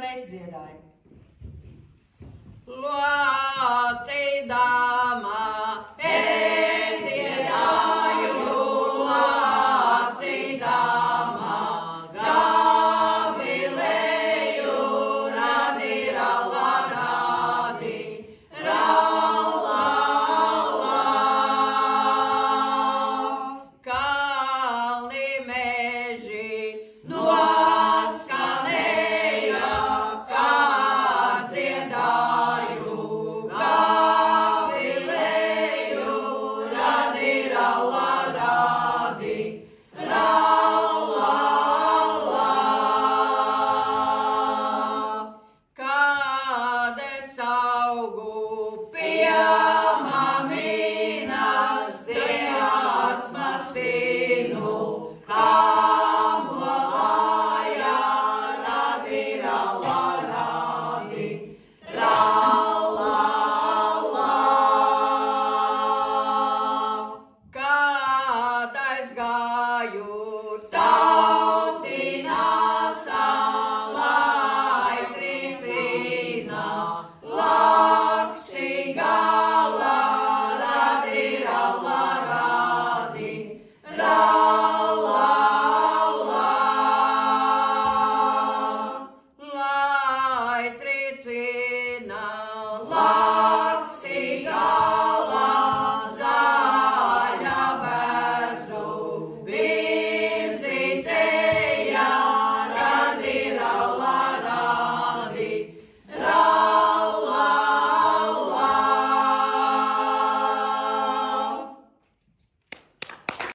mēs dziedājam. Lācīdama